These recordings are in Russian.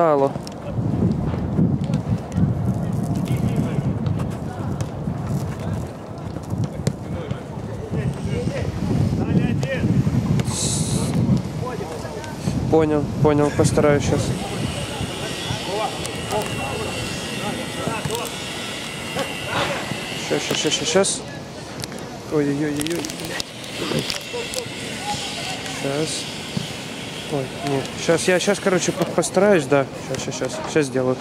Да, алло. Понял, понял, постараюсь сейчас. Сейчас, сейчас, сейчас, сейчас. Ой-ой-ой-ой. Сейчас. Ой, нет. Сейчас я, сейчас, короче, по- постараюсь, да. Сейчас, сейчас, сейчас. Сейчас сделаю.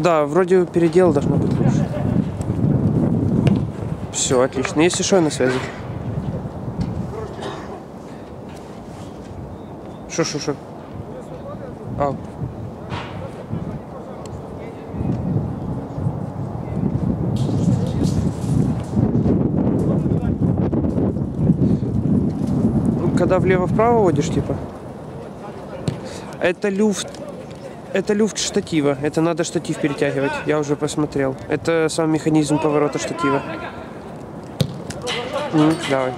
Да, вроде передел должно быть лучше. Все, отлично. Если что, я на связи. Шо, шо, шо? А. Когда влево-вправо водишь, типа? Это люфт это люфт штатива. Это надо штатив перетягивать. Я уже посмотрел. Это сам механизм поворота штатива. М, давай.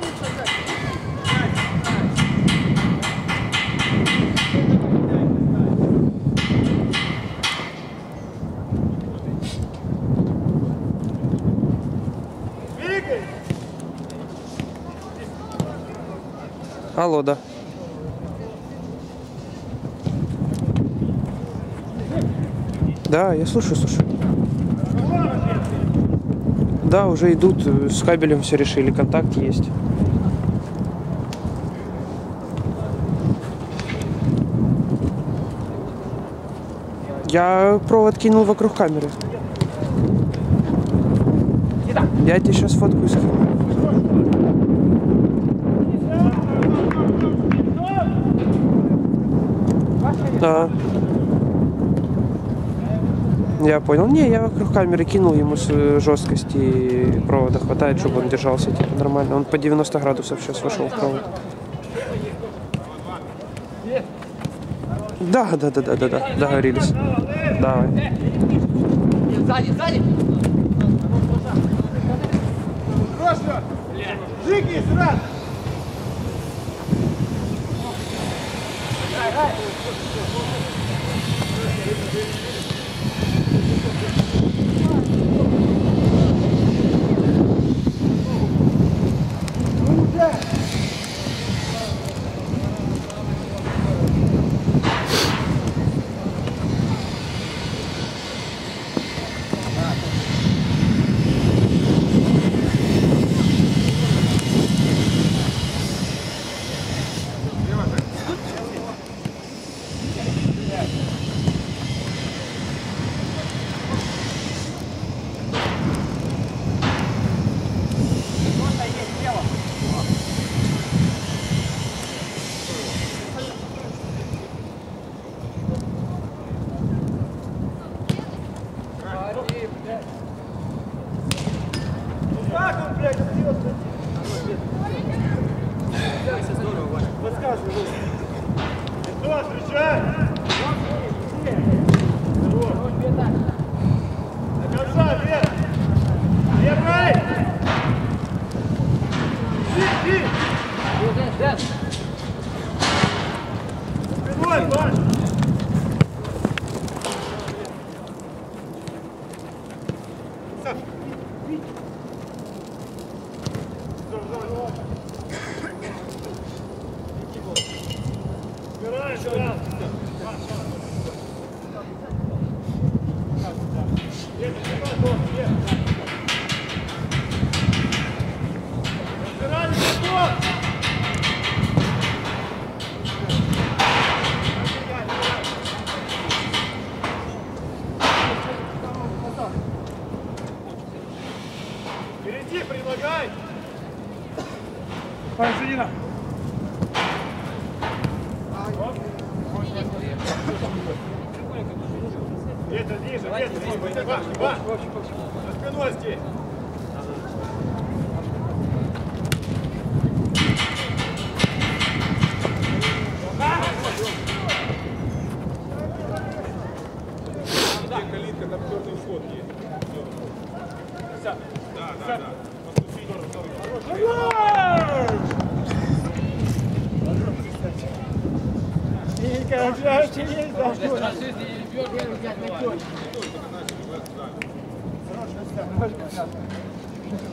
Алло, да. Да, я слушаю, слушаю. Да, уже идут, э, с кабелем все решили, контакт есть. Я провод кинул вокруг камеры. Я тебе сейчас фотку скину. Да. Я понял. Не, я вокруг камеры кинул ему с э, жесткости провода хватает, чтобы он держался типа нормально. Он по 90 градусов сейчас вошел в провод. Да, да, да, да, да, да, договорились. Давай. Сзади, сзади! Жики, сразу!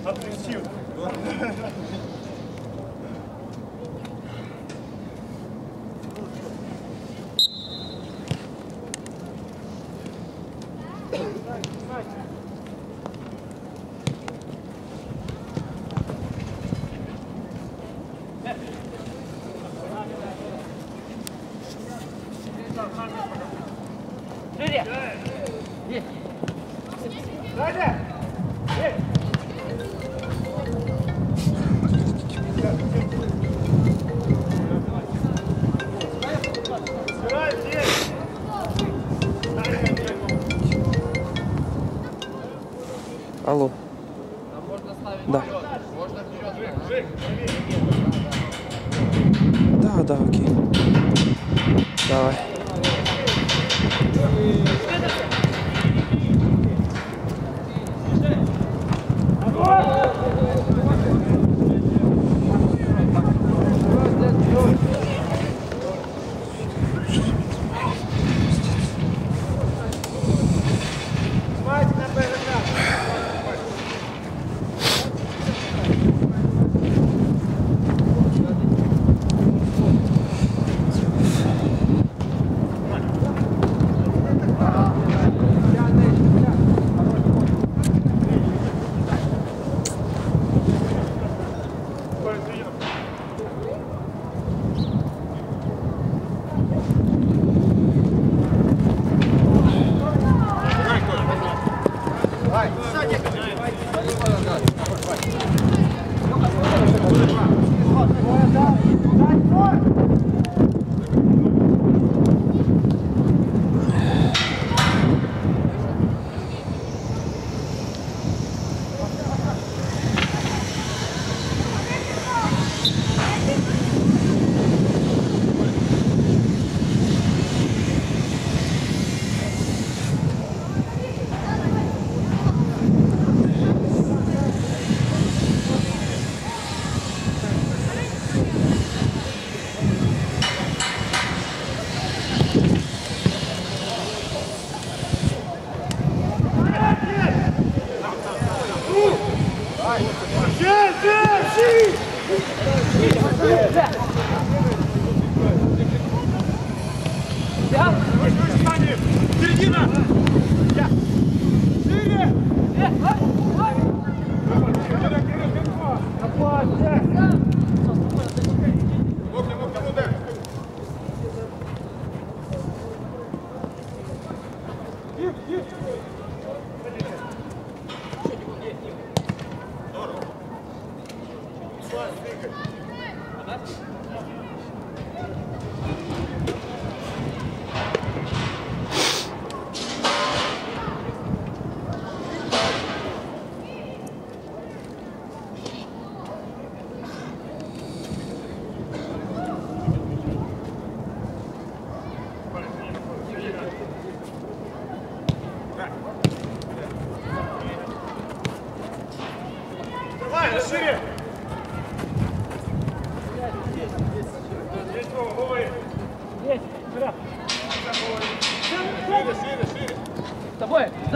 Отпустил.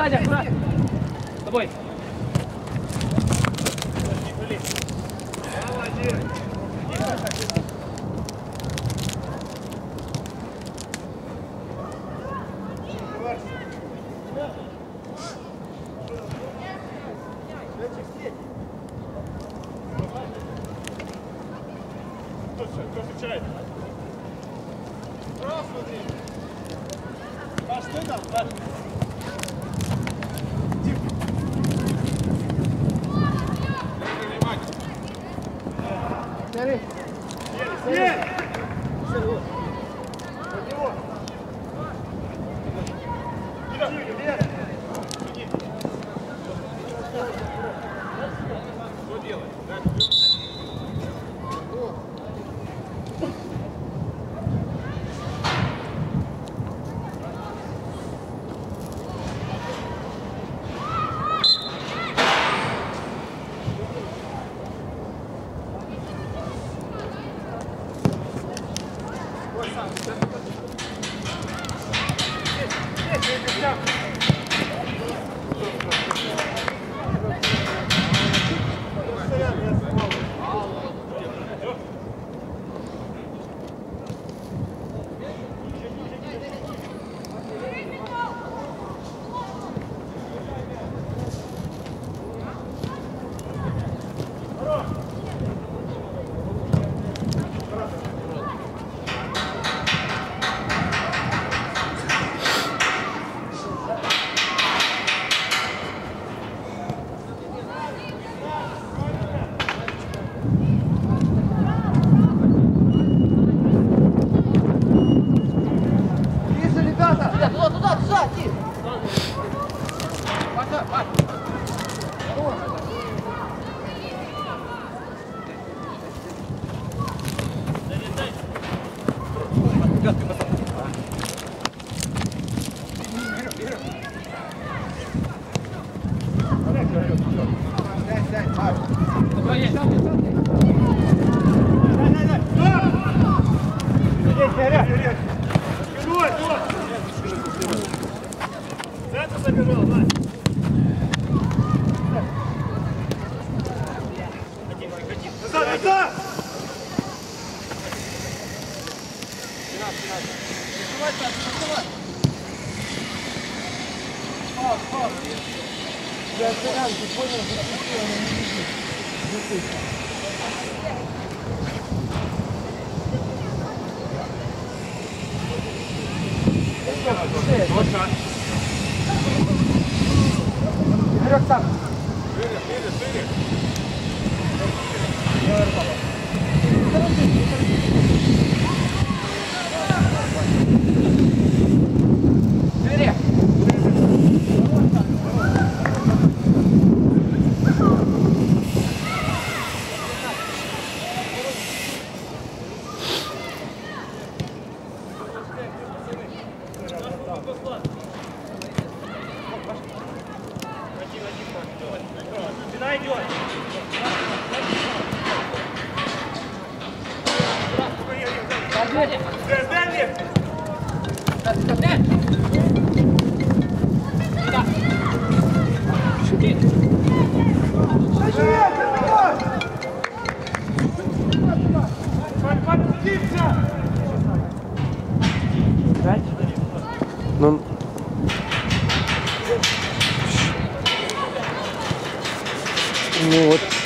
快点，快 berat.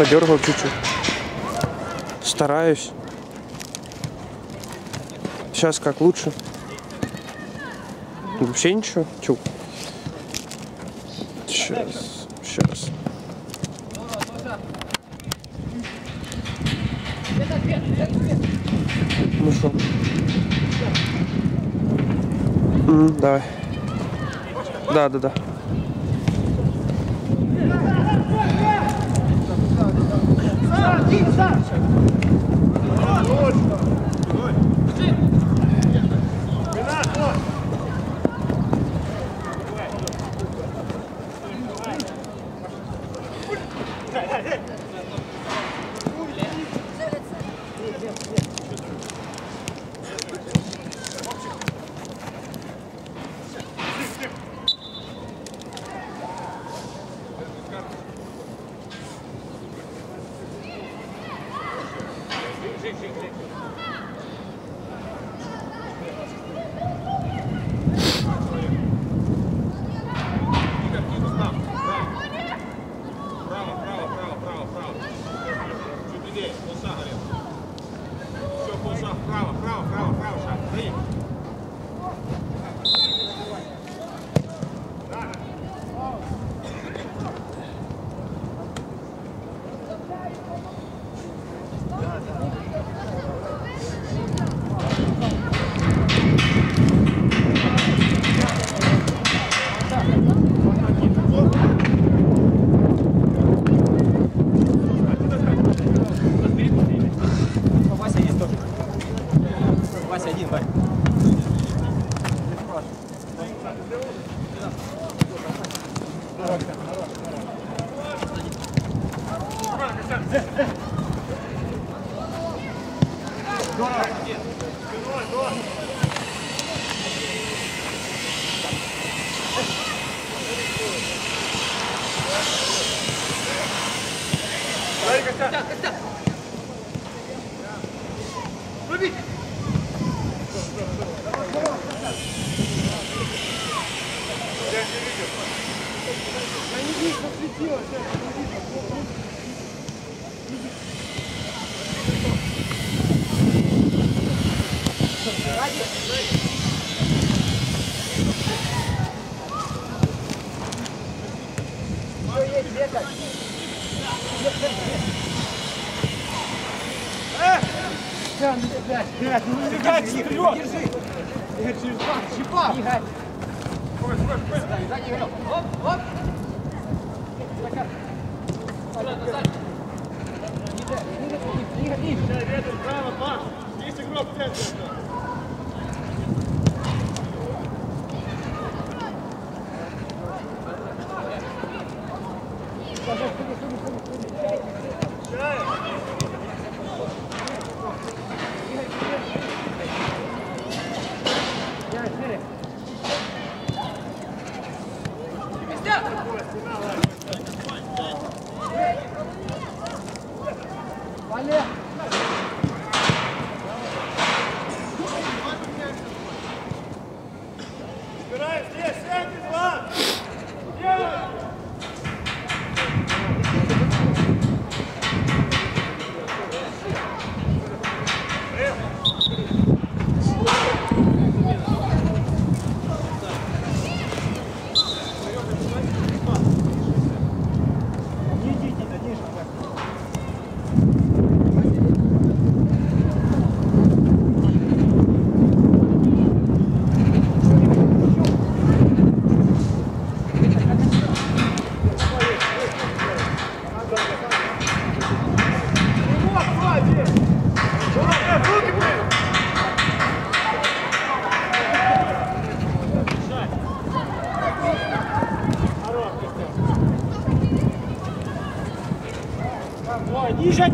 подергал чуть-чуть. Стараюсь. Сейчас как лучше. Вообще ничего. Чу. Сейчас. Сейчас. Ну что? Mm, давай. Да, да, да.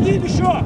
Ой, ниже один еще!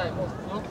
Дай, может, ну.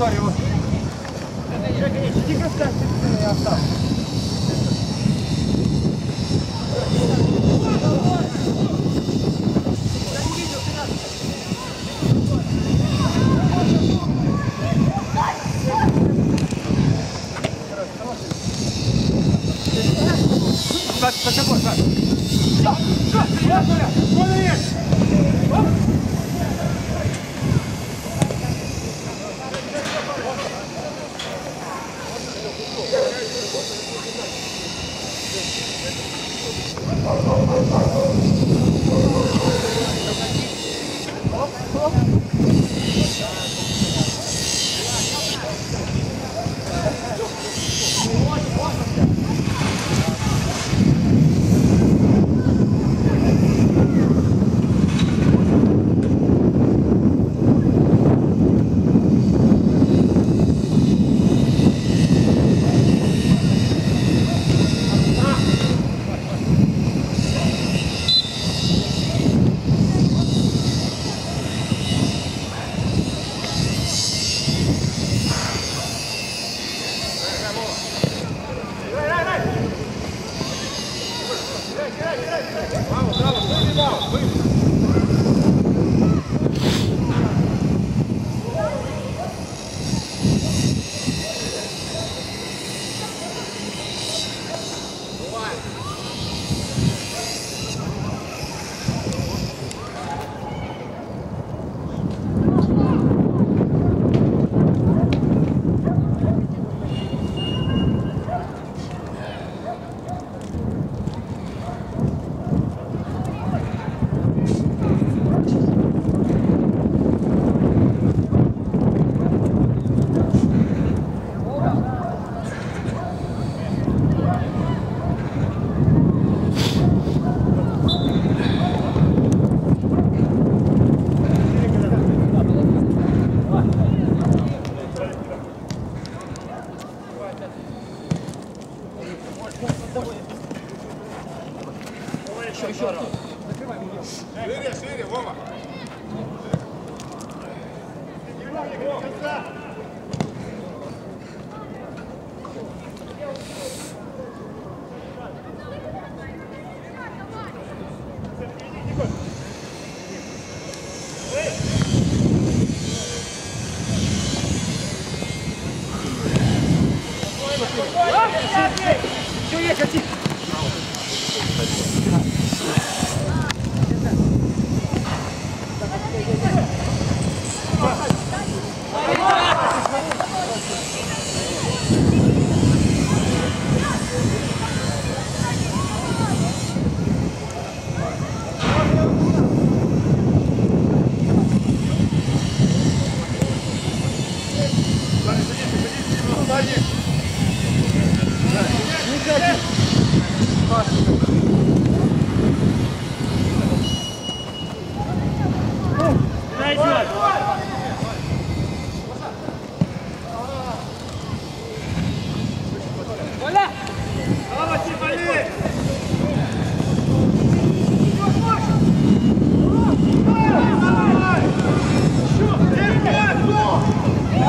Да, сори,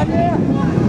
Yeah.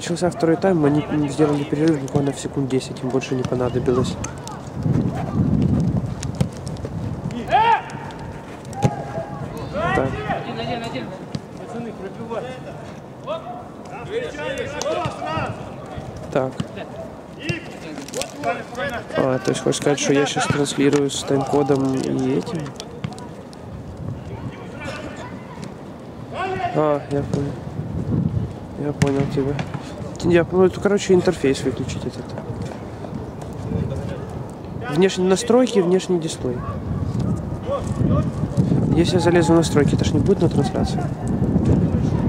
Начался второй тайм, они сделали перерыв буквально в секунд 10, им больше не понадобилось. Так, так. А, то есть хочешь сказать, что я сейчас транслирую с тайм-кодом и этим? А, я понял. Я понял тебя. Я понял, это, короче, интерфейс выключить этот. Внешние настройки, внешний дисплей. Если я залезу в настройки, это ж не будет на трансляции.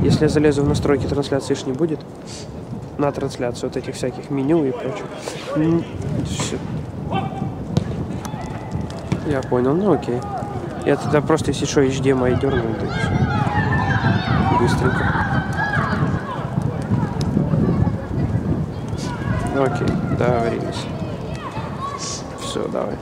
Если я залезу в настройки трансляции, ж не будет. На трансляцию вот этих всяких меню и прочее. М, всё. Я понял, ну окей. Я тогда просто, если что, HDMI дерну, да и всё. Быстренько. Окей, договорились. Все, давай.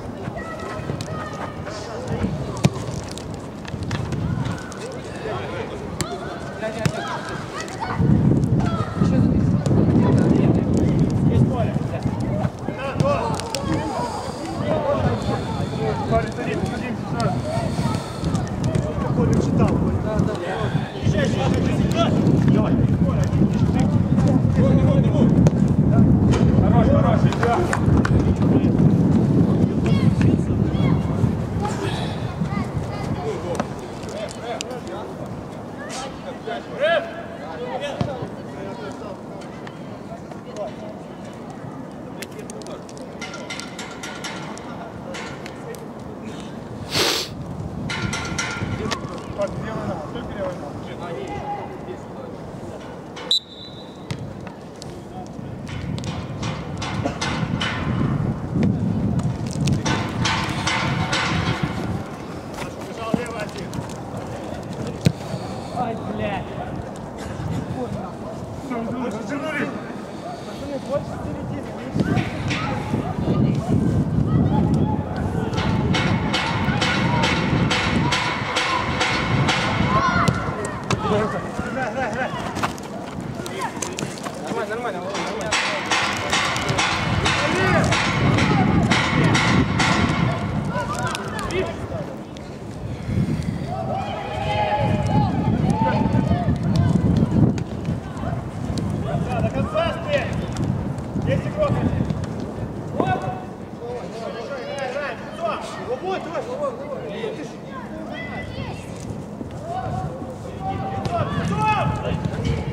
Вот, вот, вот.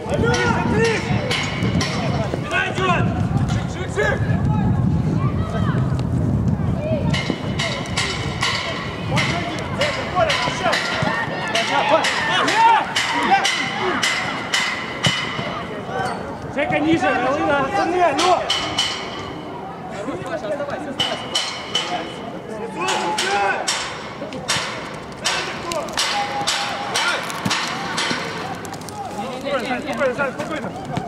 Алло! Миша, Спина идет! Шик-шик-шик! Жека ниже, Галина, пацаны, алло! Хорош, Паша, оставай. 在这儿在这儿都对着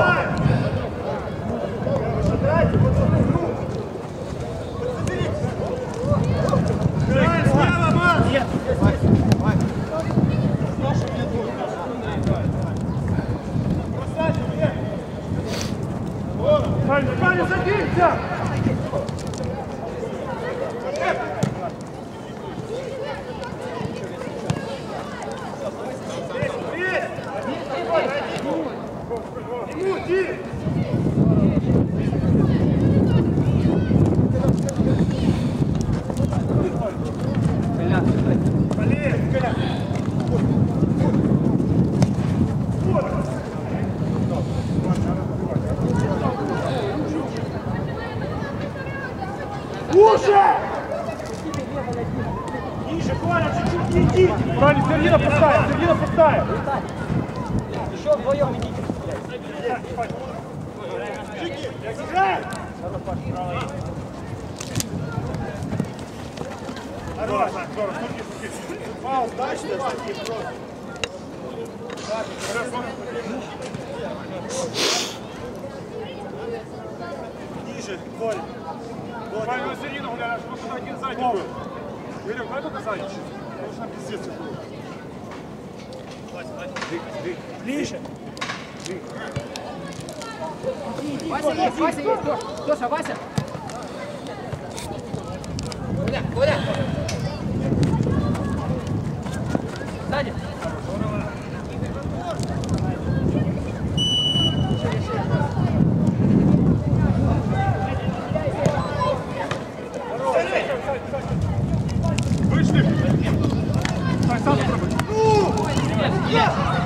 Ваня, Так, сам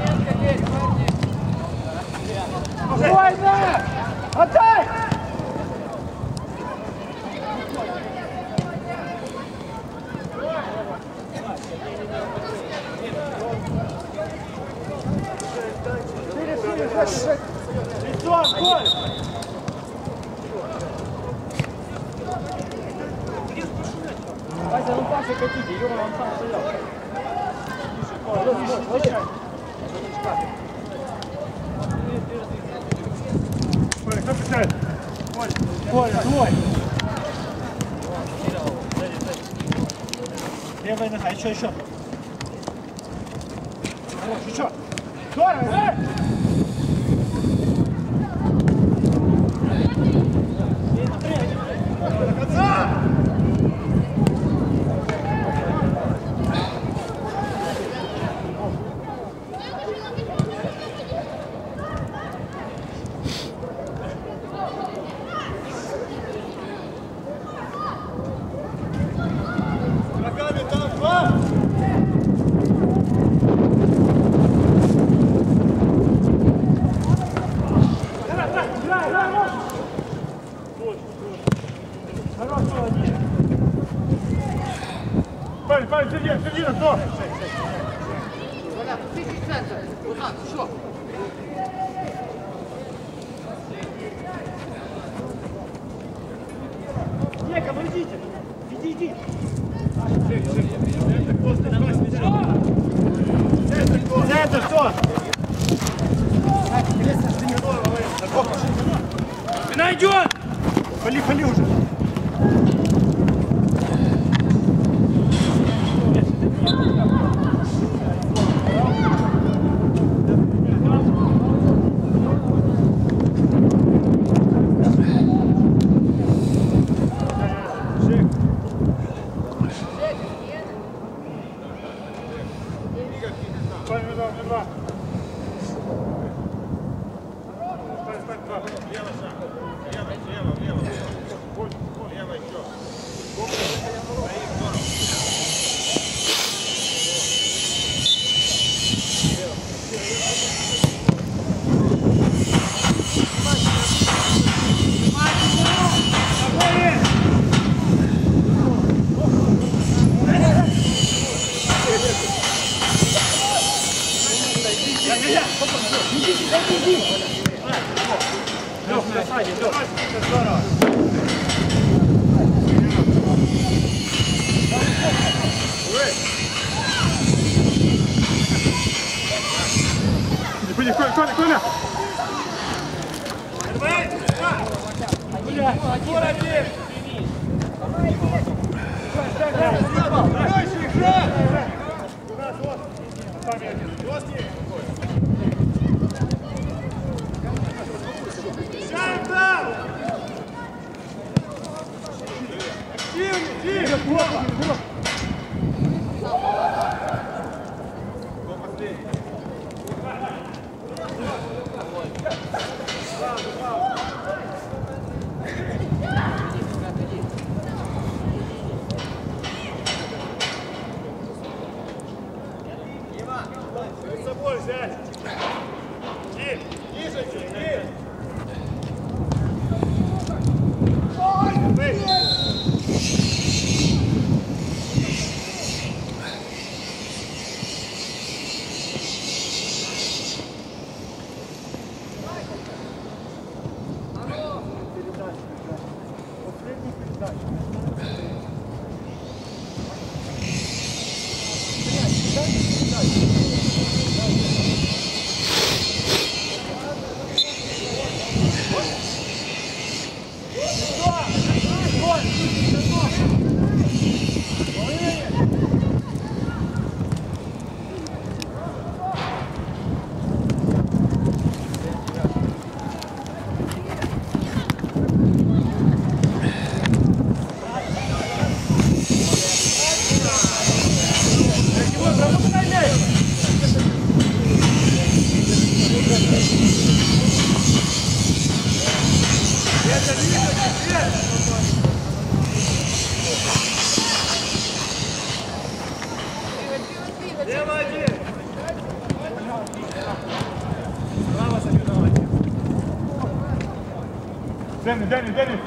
Denis, Denis!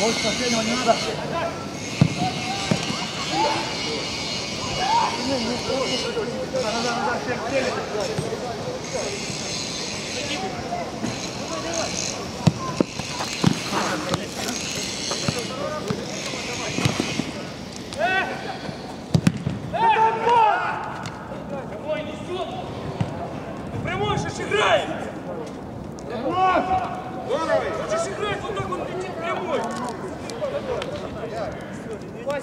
Možeš pa na sjednje, on je nada. Два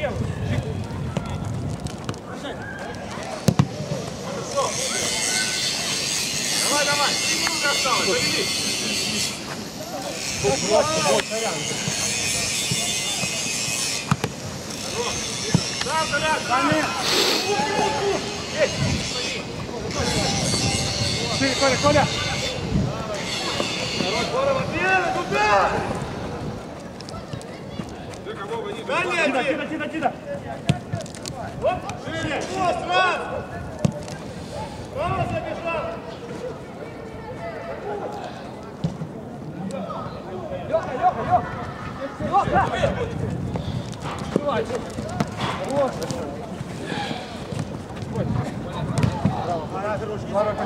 Давай, давай, 3 минуты осталось, завели. Вот, вот, сорян. Да, сорян, сорян. Есть. Коля, Коля. Здорово, Коля, Матвеевна, куда? Кида, кида, кида, кида! Шире. Право забежал! Хорош!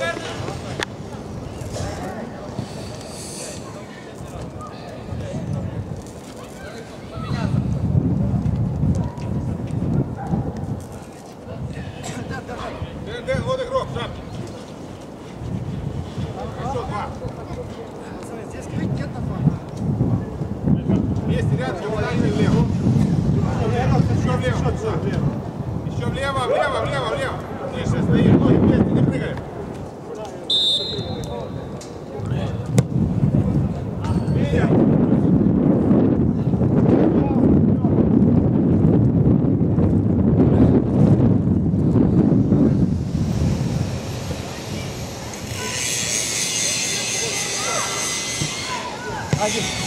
Дэн, 快进。